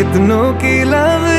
कितनों की लव